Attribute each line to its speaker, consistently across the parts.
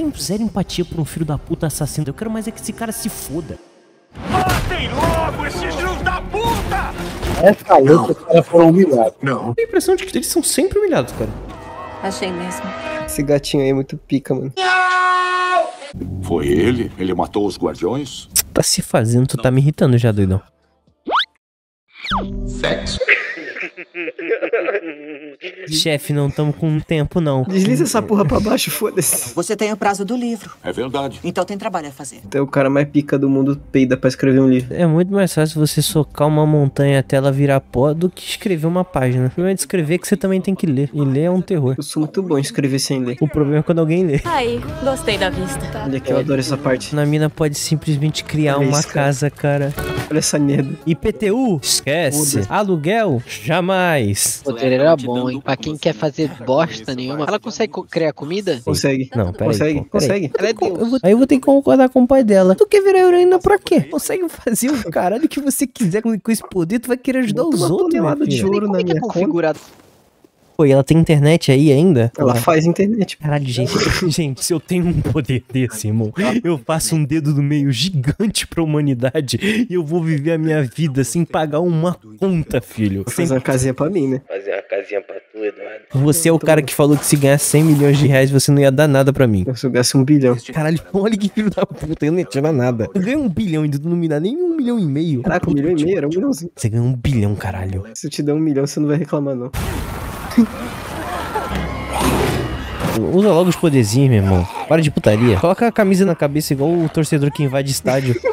Speaker 1: tenho zero empatia por um filho da puta assassino. Eu quero mais é que esse cara se foda.
Speaker 2: Matem logo esses filhos da puta!
Speaker 3: É falou que os caras foram humilhados.
Speaker 2: Não.
Speaker 1: Tenho a impressão de que eles são sempre humilhados, cara.
Speaker 4: Achei mesmo.
Speaker 5: Esse gatinho aí é muito pica, mano.
Speaker 2: Foi ele? Ele matou os guardiões?
Speaker 1: Tá se fazendo, tu tá me irritando já, doidão.
Speaker 2: Sexo.
Speaker 1: Chefe, não tamo com tempo, não.
Speaker 5: Desliza essa porra pra baixo, foda-se.
Speaker 6: Você tem o prazo do livro,
Speaker 2: É verdade.
Speaker 6: então tem trabalho a fazer.
Speaker 5: Então o cara mais pica do mundo peida pra escrever um livro.
Speaker 1: É muito mais fácil você socar uma montanha até ela virar pó do que escrever uma página. O problema é de escrever que você também tem que ler. E ler é um terror.
Speaker 5: Eu sou muito bom em escrever sem ler.
Speaker 1: O problema é quando alguém lê.
Speaker 4: Aí, gostei da vista.
Speaker 5: Olha aqui, eu adoro essa parte.
Speaker 1: Na mina pode simplesmente criar
Speaker 5: Olha
Speaker 1: uma
Speaker 5: isso, cara.
Speaker 1: casa, cara.
Speaker 5: Olha essa merda.
Speaker 1: IPTU? Esquece. Aluguel? Jamais.
Speaker 7: O poder era bom, hein? Pra quem quer fazer bosta nenhuma. Ela consegue co- criar comida?
Speaker 5: Consegue.
Speaker 1: Não, peraí.
Speaker 5: Consegue,
Speaker 1: pô, peraí.
Speaker 5: consegue.
Speaker 7: Ela é Deus.
Speaker 1: Eu vou- aí eu vou ter que concordar com o pai dela. Tu quer virar heroína pra quê? Consegue fazer o caralho que você quiser com, com esse poder, tu vai querer ajudar
Speaker 5: Bota
Speaker 1: os outros, minha
Speaker 5: tonelada de
Speaker 1: filha.
Speaker 5: ouro na
Speaker 7: é
Speaker 5: minha conta.
Speaker 1: Pô, e ela tem internet aí ainda?
Speaker 5: Ela faz internet.
Speaker 1: Caralho, gente, gente, se eu tenho um poder desse, irmão, eu faço um dedo do meio gigante pra humanidade e eu vou viver a minha vida sem pagar uma conta, filho.
Speaker 5: Vou fazer uma casinha pra mim, né?
Speaker 1: Fazer uma casinha pra tu, Eduardo. Você é o cara que falou que se ganhar 100 milhões de reais você não ia dar nada pra mim.
Speaker 5: Se eu gasto um bilhão.
Speaker 1: Caralho, olha que filho da puta, eu não ia tirar nada. Eu ganho um bilhão e tu não me dá nem um milhão e meio.
Speaker 5: Caraca, um milhão e meio? Era um milhãozinho.
Speaker 1: Você ganha um bilhão, caralho.
Speaker 5: Se eu te der um milhão, você não vai reclamar, não.
Speaker 1: Usa logo os poderzinhos, meu irmão. Para de putaria. Coloca a camisa na cabeça igual o torcedor que invade estádio.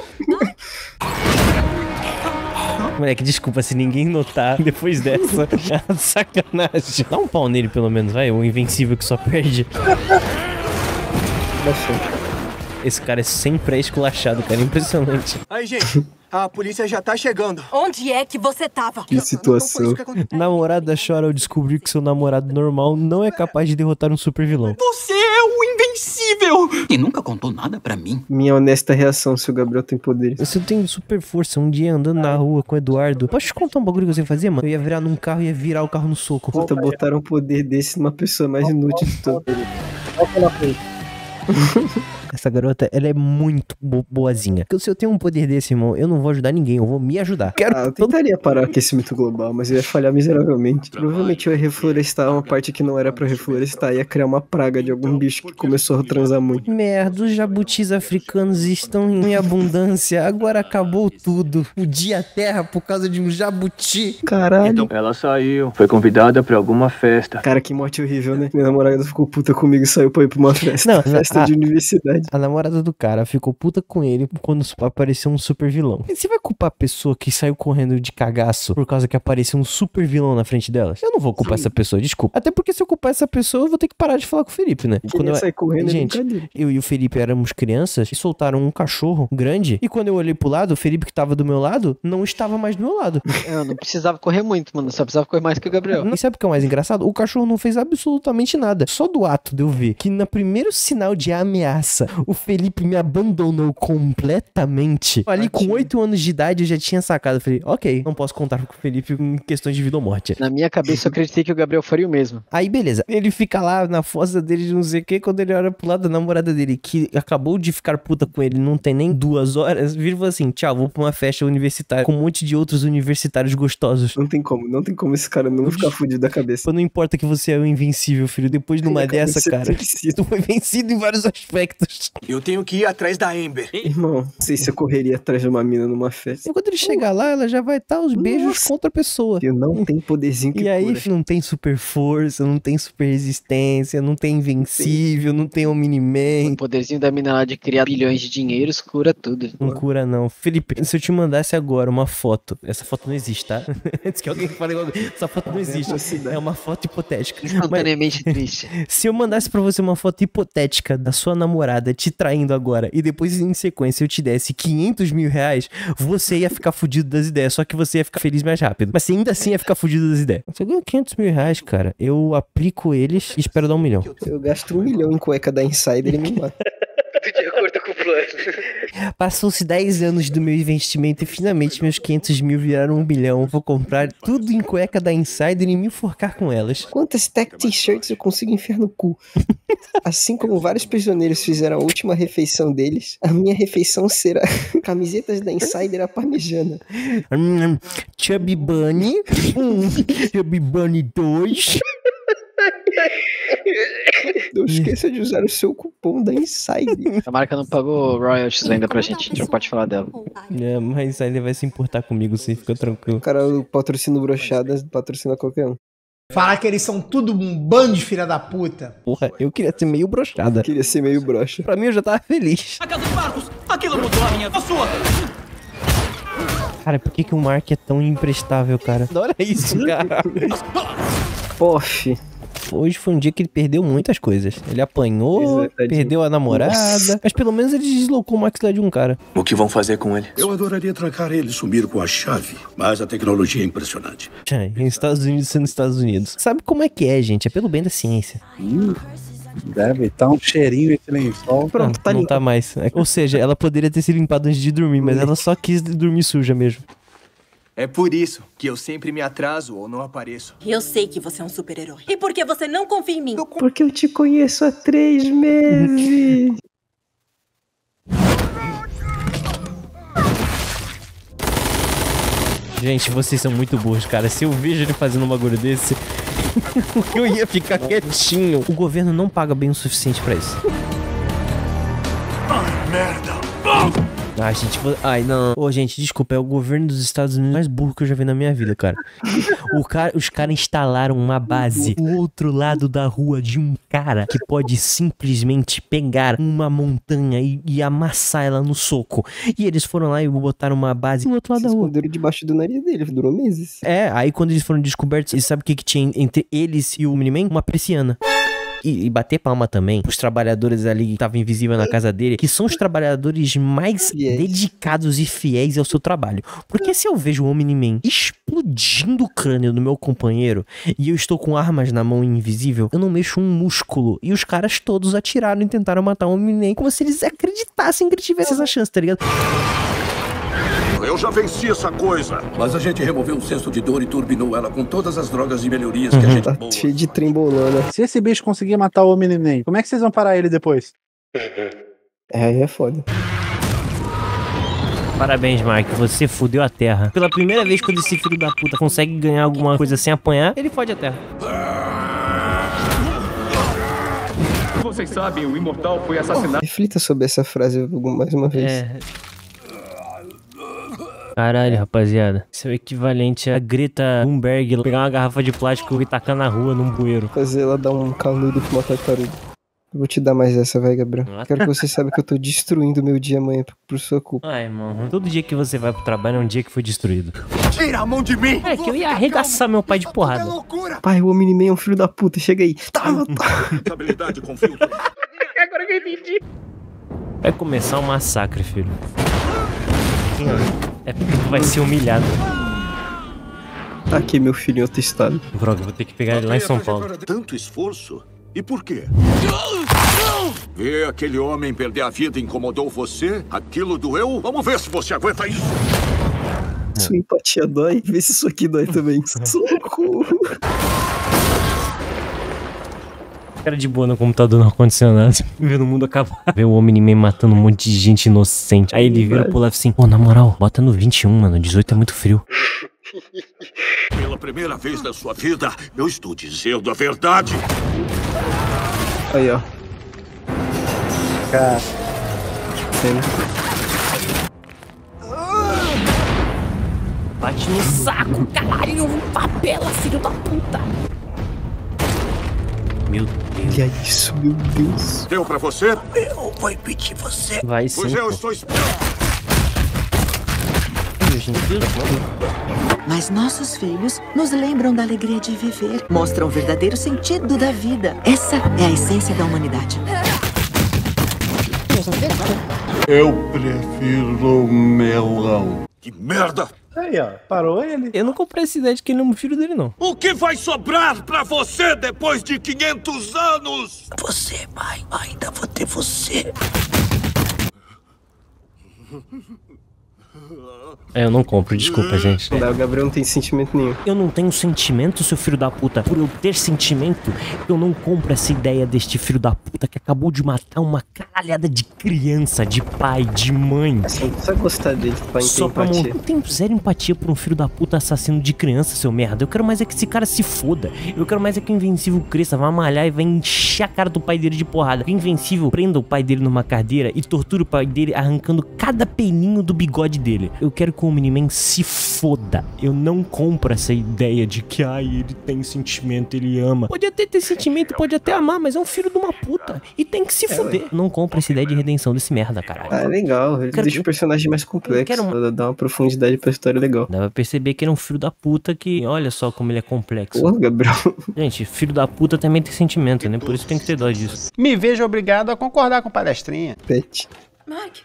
Speaker 1: Moleque, desculpa se ninguém notar depois dessa. É sacanagem. Dá um pau nele, pelo menos, vai. O invencível que só perde. Esse cara é sempre é esculachado, cara. Impressionante.
Speaker 8: Aí, gente, a polícia já tá chegando.
Speaker 4: Onde é que você tava?
Speaker 5: Que situação.
Speaker 1: Namorada chora ao descobrir que seu namorado normal não é capaz de derrotar um super vilão.
Speaker 8: Você é o invencível!
Speaker 6: E nunca contou nada pra mim.
Speaker 5: Minha honesta reação se o Gabriel tem poderes.
Speaker 1: Eu tenho super força, um dia andando na rua com o Eduardo, posso te contar um bagulho que eu sei fazer, mano? Eu ia virar num carro e ia virar o carro no soco.
Speaker 5: Puta, botaram um poder desse numa pessoa mais inútil de todas.
Speaker 1: Essa garota, ela é muito bo- boazinha. Porque se eu tenho um poder desse, irmão, eu não vou ajudar ninguém, eu vou me ajudar. Quero
Speaker 5: Ah, eu tentaria parar o aquecimento global, mas eu ia falhar miseravelmente. Provavelmente eu ia reflorestar uma parte que não era pra reflorestar, ia criar uma praga de algum bicho que começou a transar muito.
Speaker 1: Merda, os jabutis africanos estão em abundância. Agora acabou tudo. Fudi a terra por causa de um jabuti.
Speaker 5: Caralho.
Speaker 8: Ela saiu, foi convidada pra alguma festa.
Speaker 5: Cara, que morte horrível, né? Minha namorada ficou puta comigo e saiu pra ir pra uma festa.
Speaker 1: Não,
Speaker 5: festa
Speaker 1: a-
Speaker 5: de universidade.
Speaker 1: A namorada do cara ficou puta com ele quando apareceu um super vilão. E você vai culpar a pessoa que saiu correndo de cagaço por causa que apareceu um super vilão na frente delas? Eu não vou culpar essa pessoa, desculpa. Até porque se eu culpar essa pessoa, eu vou ter que parar de falar com o Felipe, né?
Speaker 5: Quando
Speaker 1: eu...
Speaker 5: sai correndo
Speaker 1: Gente,
Speaker 5: é brincadeira.
Speaker 1: eu e o Felipe éramos crianças e soltaram um cachorro grande. E quando eu olhei pro lado, o Felipe que tava do meu lado não estava mais do meu lado.
Speaker 7: Eu não precisava correr muito, mano. Só precisava correr mais que o Gabriel.
Speaker 1: E sabe o que é mais engraçado? O cachorro não fez absolutamente nada. Só do ato de eu ver que no primeiro sinal de ameaça, o Felipe me abandonou completamente. Ali com 8 anos de idade eu já tinha sacado. Eu falei, ok, não posso contar com o Felipe em questões de vida ou morte.
Speaker 7: Na minha cabeça eu acreditei que o Gabriel faria o mesmo.
Speaker 1: Aí beleza, ele fica lá na fossa dele de não sei o que, quando ele olha pro lado da namorada dele, que acabou de ficar puta com ele, não tem nem duas horas, vira e fala assim, tchau, vou pra uma festa universitária com um monte de outros universitários gostosos.
Speaker 5: Não tem como, não tem como esse cara não ficar fudido da cabeça.
Speaker 1: Pô, Não importa que você é o invencível, filho, depois de uma dessa, cara, tu foi vencido em vários aspectos.
Speaker 8: Eu tenho que ir atrás da Amber.
Speaker 5: Irmão, não sei se eu correria atrás de uma mina numa festa.
Speaker 1: E quando ele chegar lá, ela já vai estar os beijos
Speaker 5: Nossa.
Speaker 1: contra a pessoa.
Speaker 5: Eu não tenho poderzinho que
Speaker 1: E aí,
Speaker 5: cura.
Speaker 1: não tem super força, não tem super resistência, não tem invencível, não tem Omni-Man.
Speaker 7: O poderzinho da mina lá de criar bilhões de dinheiros cura tudo.
Speaker 1: Não cura, não. Felipe, se eu te mandasse agora uma foto, essa foto não existe, tá? Antes que alguém fale igual. Essa foto não existe. É uma foto hipotética. Mas
Speaker 7: Instantaneamente triste.
Speaker 1: se eu mandasse pra você uma foto hipotética da sua namorada te traindo agora e depois em sequência eu te desse 500 mil reais, você ia ficar fudido das ideias, só que você ia ficar feliz mais rápido. Mas você ainda assim ia ficar fudido das ideias. Se eu ganho 500 mil reais, cara, eu aplico eles e espero dar um milhão.
Speaker 5: Eu gasto um milhão em cueca da Insider e ele me mata. de acordo com o plano.
Speaker 1: Passou-se 10 anos do meu investimento e finalmente meus 500 mil viraram um bilhão. Vou comprar tudo em cueca da Insider e me enforcar com elas.
Speaker 5: Quantas tech t-shirts eu consigo enfiar no cu? Assim como vários prisioneiros fizeram a última refeição deles, a minha refeição será camisetas da Insider à parmejana.
Speaker 1: Hum, Chubby Bunny 1, Chubby Bunny 2.
Speaker 5: Não esqueça de usar o seu cupom da Insider.
Speaker 7: A marca não pagou royalties ainda pra gente, a gente não pode falar dela.
Speaker 1: É, mas aí ele vai se importar comigo, você fica tranquilo.
Speaker 5: O cara o patrocínio brochadas patrocina qualquer um.
Speaker 9: Falar que eles são tudo um bando de filha da puta.
Speaker 1: Porra, eu queria ser meio brochada.
Speaker 5: Queria ser meio broxa.
Speaker 1: Pra mim eu já tava feliz.
Speaker 8: A casa dos Marcos! Aquilo mudou a minha, a sua!
Speaker 1: Cara, por que, que o Mark é tão imprestável, cara? Olha isso, cara.
Speaker 5: Pof.
Speaker 1: Hoje foi um dia que ele perdeu muitas coisas. Ele apanhou,
Speaker 5: é, tadinho.
Speaker 1: perdeu a namorada,
Speaker 5: Nossa.
Speaker 1: mas pelo menos ele deslocou o maxilar de um cara.
Speaker 8: O que vão fazer com ele?
Speaker 2: Eu adoraria trancar ele e sumir com a chave, mas a tecnologia é impressionante.
Speaker 1: Tchai, Em Estados Unidos sendo Estados Unidos. Sabe como é que é, gente? É pelo bem da ciência.
Speaker 3: Deve estar um cheirinho esse lençol.
Speaker 5: Pronto, tá
Speaker 1: não tá mais. É, Ou seja, ela poderia ter se limpado antes de dormir, mas ela só quis dormir suja mesmo.
Speaker 8: É por isso que eu sempre me atraso ou não apareço.
Speaker 4: Eu sei que você é um super-herói. E por que você não confia em mim?
Speaker 5: Porque eu te conheço há três meses.
Speaker 1: Gente, vocês são muito burros, cara. Se eu vejo ele fazendo um bagulho desse, eu ia ficar quietinho. O governo não paga bem o suficiente pra isso. Ah, gente, vo- ai não. Ô, gente, desculpa, é o governo dos Estados Unidos mais burro que eu já vi na minha vida, cara. O cara os caras instalaram uma base do outro lado da rua de um cara que pode simplesmente pegar uma montanha e, e amassar ela no soco. E eles foram lá e botaram uma base no outro lado
Speaker 5: Se
Speaker 1: da rua.
Speaker 5: esconderam debaixo do nariz dele, durou meses.
Speaker 1: É, aí quando eles foram descobertos, e sabe o que, que tinha entre eles e o Miniman? Uma persiana. E, e bater palma também, os trabalhadores ali que estavam invisíveis na casa dele, que são os trabalhadores mais
Speaker 5: Fiéis.
Speaker 1: dedicados e fiéis ao seu trabalho. Porque se eu vejo o Omni-Man explodindo o crânio do meu companheiro e eu estou com armas na mão invisível, eu não mexo um músculo. E os caras todos atiraram e tentaram matar o Omni-Man como se eles acreditassem que ele tivesse essa chance, tá ligado?
Speaker 2: Eu já venci essa coisa. Mas a gente removeu o senso de dor e turbinou ela com todas as drogas e melhorias que a gente
Speaker 5: Tá cheio de trembolona.
Speaker 3: Se esse bicho conseguir matar o Omni-Man, como é que vocês vão parar ele depois?
Speaker 5: É, aí é foda.
Speaker 1: Parabéns, Mike. Você fudeu a terra. Pela primeira vez, quando esse filho da puta consegue ganhar alguma coisa sem apanhar, ele fode a terra.
Speaker 8: Vocês sabem, o Imortal foi assassinado.
Speaker 5: Reflita sobre essa frase mais uma vez.
Speaker 1: É. Caralho, rapaziada. Isso é o equivalente a Greta Thunberg pegar uma garrafa de plástico e tacar na rua num bueiro.
Speaker 5: Fazer ela dar um canudo pra uma tartaruga. Eu vou te dar mais essa, vai, Gabriel. Quero que você saiba que eu tô destruindo meu dia amanhã por, por sua culpa.
Speaker 1: Ai, irmão. Todo dia que você vai pro trabalho é um dia que foi destruído.
Speaker 8: Tira a mão de mim!
Speaker 1: É que eu ia arregaçar meu pai de porrada.
Speaker 8: loucura!
Speaker 5: Pai, o Omni-Man é um filho da puta, chega aí. Tá, tá.
Speaker 2: Habilidade com filtro.
Speaker 1: Vai começar um massacre, filho. É porque tu vai ser humilhado.
Speaker 5: Tá aqui meu filhinho atestado.
Speaker 1: Droga, eu vou ter que pegar ele lá em São Paulo.
Speaker 2: Tanto esforço. E por quê? Ver aquele homem perder a vida incomodou você? Aquilo doeu? Vamos ver se você aguenta isso.
Speaker 5: Sua empatia dói, vê se isso aqui dói também. Socorro.
Speaker 1: Cara de boa no computador no ar-condicionado, vendo o mundo acabar. Vê o Omni-Man matando um monte de gente inocente. Aí ele vira pro lado assim: Pô, na moral, bota no 21, mano. 18 é muito frio.
Speaker 2: Pela primeira vez na sua vida, eu estou dizendo a verdade.
Speaker 5: Aí, ó.
Speaker 3: Cara.
Speaker 1: Bate no saco, caralho, papela, filho da puta. Meu Deus.
Speaker 5: Que é isso, meu Deus.
Speaker 2: Deu pra você? Eu vou impedir você.
Speaker 1: Vai sim.
Speaker 2: Pois eu
Speaker 1: pô.
Speaker 2: estou esperando.
Speaker 1: Gente,
Speaker 6: Mas nossos filhos nos lembram da alegria de viver, mostram o verdadeiro sentido da vida. Essa é a essência da humanidade.
Speaker 2: Eu prefiro melão. Que merda!
Speaker 3: Aí, ó. Parou ele.
Speaker 1: Eu não comprei essa ideia de que ele não é um filho dele, não.
Speaker 2: O que vai sobrar pra você depois de 500 anos?
Speaker 6: Você, pai, Ainda vou ter você.
Speaker 1: É, eu não compro, desculpa, gente.
Speaker 5: Não dá, o Gabriel não tem sentimento nenhum.
Speaker 1: Eu não tenho sentimento, seu filho da puta. Por eu ter sentimento, eu não compro essa ideia deste filho da puta que acabou de matar uma caralhada de criança, de pai, de mãe.
Speaker 5: Só, só gostar dele pra ter
Speaker 1: Só pra
Speaker 5: empatia.
Speaker 1: Eu tenho zero empatia por um filho da puta assassino de criança, seu merda. Eu quero mais é que esse cara se foda. Eu quero mais é que o Invencível cresça, vá malhar e vai encher a cara do pai dele de porrada. Que o Invencível prenda o pai dele numa cadeira e torture o pai dele arrancando cada pelinho do bigode dele. Eu quero que o Omni-Man se foda. Eu não compro essa ideia de que, ai, ele tem sentimento, ele ama. Pode até ter sentimento, pode até amar, mas é um filho de uma puta. E tem que se foder. Eu não compro essa ideia de redenção desse merda, caralho.
Speaker 5: Ah, é legal. Ele
Speaker 1: Quero-
Speaker 5: deixa o personagem mais complexo.
Speaker 1: quero uma-
Speaker 5: dá- Dá uma profundidade pra história legal.
Speaker 1: Dá pra perceber que ele é um filho da puta que, olha só como ele é complexo.
Speaker 5: Porra, Gabriel.
Speaker 1: Gente, filho da puta também tem sentimento, né? Por isso tem que ter dó disso.
Speaker 9: Me vejo obrigado a concordar com palestrinha.
Speaker 5: Pet.
Speaker 4: Mark,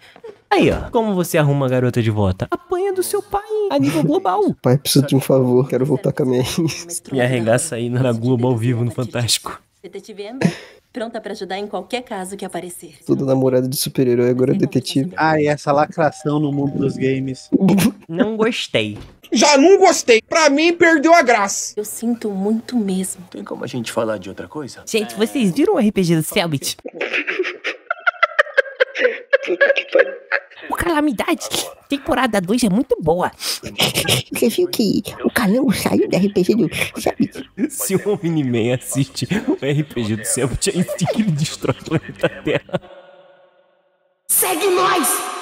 Speaker 1: Aí, ó. Como você arruma a garota de volta? Apanha do seu pai a nível global.
Speaker 5: Pai, preciso de um favor. Quero voltar com a minha ex.
Speaker 1: E arregaça aí na Globo ao vivo no Fantástico.
Speaker 4: Detetive Amber, pronta pra ajudar em qualquer caso que aparecer.
Speaker 5: Toda namorada de super-herói, agora é detetive.
Speaker 3: Ah, e essa lacração no mundo dos games.
Speaker 1: Não gostei.
Speaker 10: Já não gostei. Pra mim, perdeu a graça.
Speaker 4: Eu sinto muito mesmo.
Speaker 8: Tem como a gente falar de outra coisa?
Speaker 1: Gente, vocês viram o RPG do Selbit? O Calamidade, temporada 2 é muito boa.
Speaker 11: Você viu que o Calango saiu da RPG do Selbit?
Speaker 1: Se o Omni-Man assiste o RPG do Selbit, é que ele destrói o planeta Terra.
Speaker 11: Segue nós!